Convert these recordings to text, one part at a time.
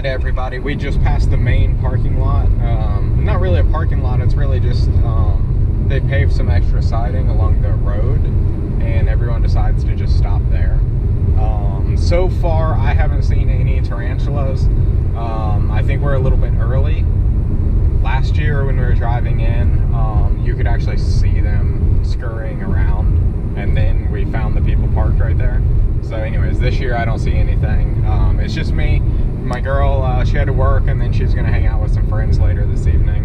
hi to everybody. We just passed the main parking lot. Um, not really a parking lot, it's really just um, they paved some extra siding along the road and everyone decides to just stop there. Um, so far, I haven't seen any tarantulas. Um, I think we're a little bit early. Last year, when we were driving in, um, you could actually see them scurrying around, and then we found the people parked right there. So, anyways, this year I don't see anything. Um, it's just me, my girl. Uh, she had to work, and then she's gonna hang out with some friends later this evening.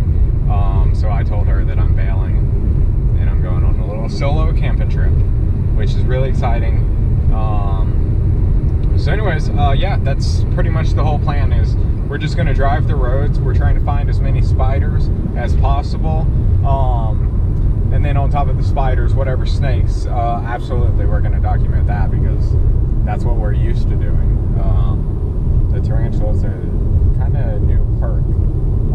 Um, so I told her that I'm bailing, and I'm going on a little solo camping trip, which is really exciting. Um, so, anyways, uh, yeah, that's pretty much the whole plan. Is we're just gonna drive the roads. We're trying to find as many spiders as possible. Um, and then on top of the spiders, whatever snakes, uh, absolutely we're gonna document that because that's what we're used to doing. Um, the tarantulas are kind of new perk,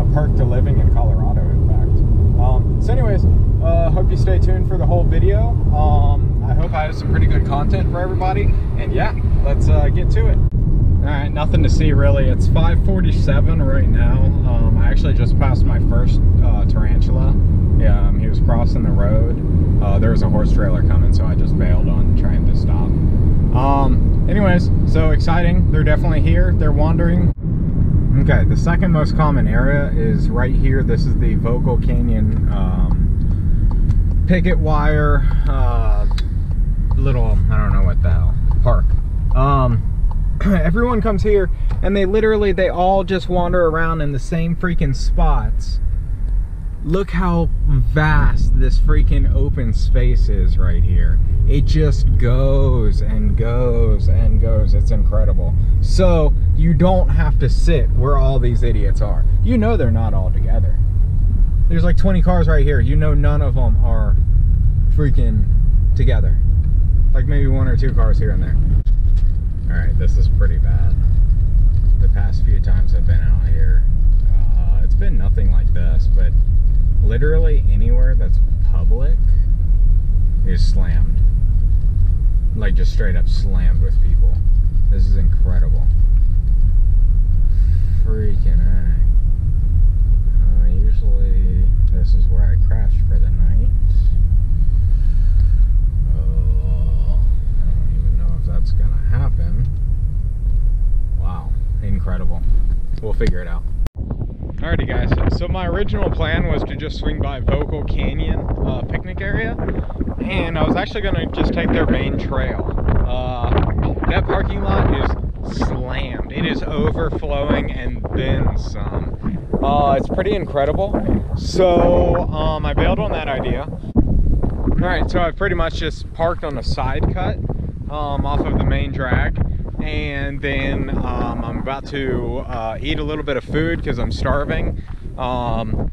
a perk to living in Colorado, in fact. Um, so, anyways, uh, hope you stay tuned for the whole video. Um, I hope I have some pretty good content for everybody. And yeah, let's uh, get to it. All right, nothing to see really. It's 5:47 right now. Um, I actually just passed my first uh, tarantula. Yeah, um, he was crossing the road. Uh, there was a horse trailer coming, so I just bailed on trying to stop. Um, anyways, so exciting. They're definitely here. They're wandering. Okay, the second most common area is right here. This is the Vogel Canyon um, Picketwire uh, little, I don't know what the hell, park. Um, everyone comes here and they literally, they all just wander around in the same freaking spots. Look how vast this freaking open space is right here. It just goes and goes and goes. It's incredible. So you don't have to sit where all these idiots are. You know they're not all together. There's like 20 cars right here. You know none of them are freaking together. Like maybe one or two cars here and there. All right, this is pretty bad. The past few times I've been out here, uh, it's been nothing like this, but literally anywhere that's public is slammed. Like just straight up slammed with people. This is incredible. We'll figure it out. Alrighty guys, so my original plan was to just swing by Vogel Canyon uh, picnic area and I was actually going to just take their main trail. Uh, that parking lot is slammed. It is overflowing and then some. Uh, it's pretty incredible. So um, I bailed on that idea. Alright, so I pretty much just parked on a side cut um, off of the main drag and then um, I'm about to uh, eat a little bit of food because I'm starving. Um,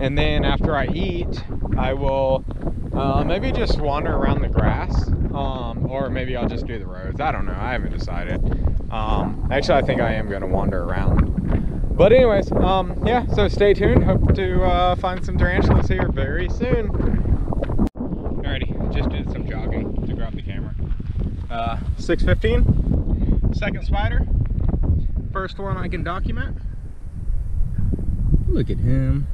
and then after I eat, I will uh, maybe just wander around the grass, um, or maybe I'll just do the roads. I don't know. I haven't decided. Um, actually, I think I am going to wander around. But anyways, um, yeah. So stay tuned. Hope to uh, find some tarantulas here very soon. Alrighty, just did some jogging to grab the camera. Uh, 6:15. Second spider. First one I can document. Look at him.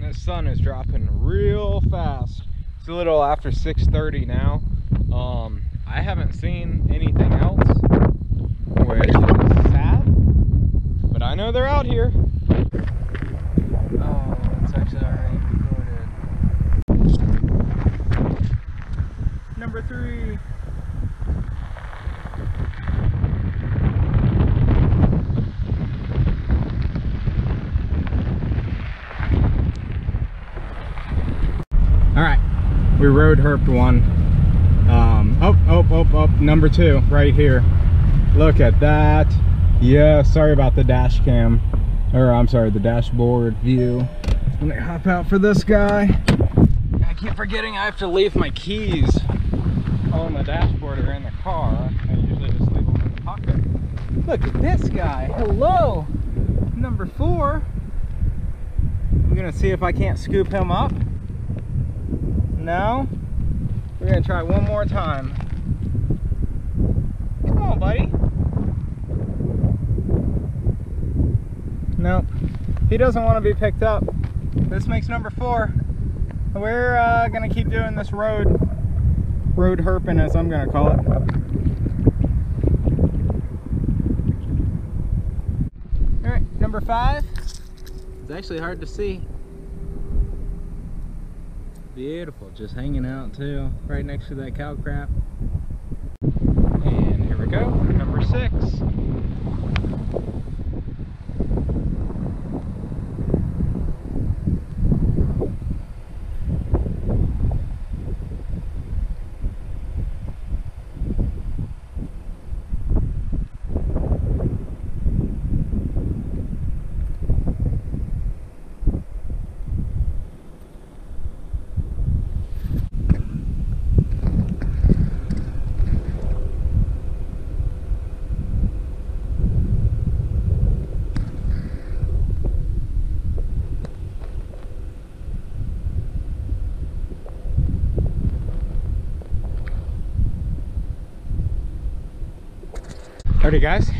The sun is dropping. A little after 6.30 now. Um, I haven't seen anything else, which is sad, but I know they're out here. Oh, it's actually already recorded. Number three. All right, we road herped one. Um, oh, oh, oh, oh, number two, right here. Look at that. Yeah, sorry about the dash cam. Or, I'm sorry, the dashboard view. Let me hop out for this guy. I keep forgetting I have to leave my keys on the dashboard or in the car. I usually just leave them in the pocket. Look at this guy. Hello. Number four. I'm gonna see if I can't scoop him up. No. We're gonna try one more time. Come on, buddy. Nope. He doesn't want to be picked up. This makes number four. We're uh, gonna keep doing this road, road herping as I'm gonna call it. All right, number five. It's actually hard to see. Beautiful, just hanging out too, right next to that cow crap. And here we go, number six. Alrighty guys,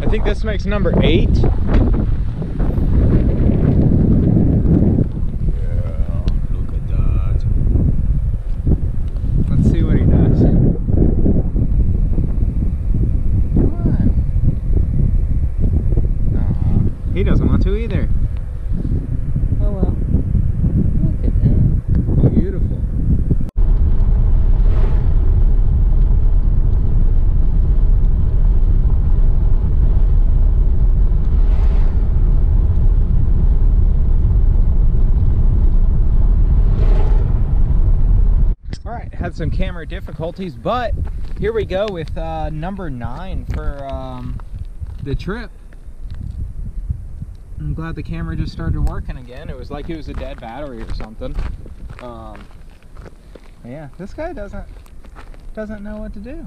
I think this makes number eight. Yeah, look at that. Let's see what he does. Come on. Aw, he doesn't want to either. Oh well. Look at him. Beautiful. All right, had some camera difficulties, but here we go with uh, number nine for um, the trip. I'm glad the camera just started working again. It was like it was a dead battery or something. Um, yeah, this guy doesn't doesn't know what to do.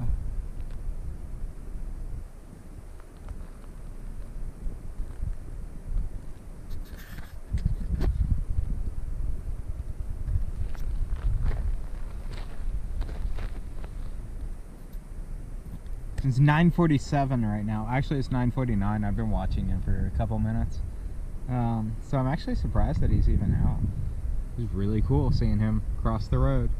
It's 9:47 right now. Actually, it's 9:49. I've been watching him for a couple minutes, um, so I'm actually surprised that he's even out. It's really cool seeing him cross the road.